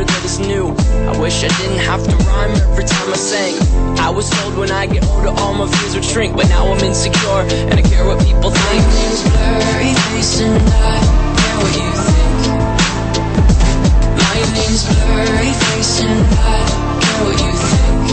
in an order that is new. I wish I didn't have to rhyme every time I sang. I was told when I get older all my fears would shrink, but now I'm insecure and I care what people think. My name's Blurryface and I care what you think. My name's Blurryface and I care what you think.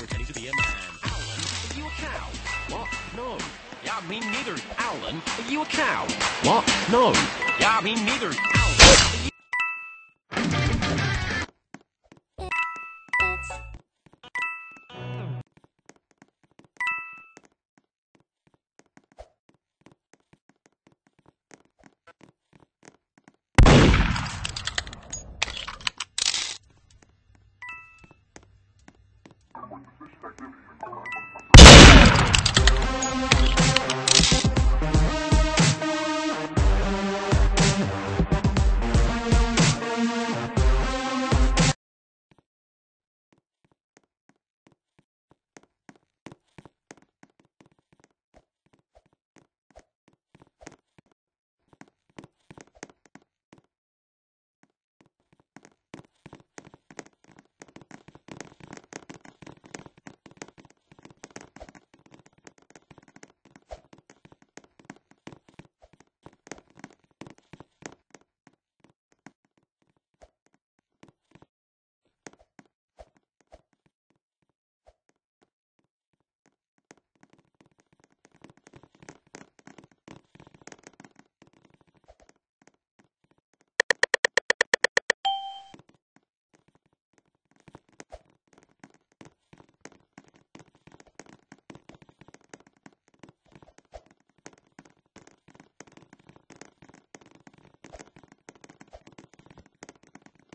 Pretending to be a man. Me neither. Alan, are you a cow? What? No. Yeah, me neither. Alan, are you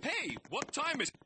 Hey, what time is I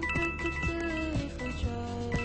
think we could do it if we tried.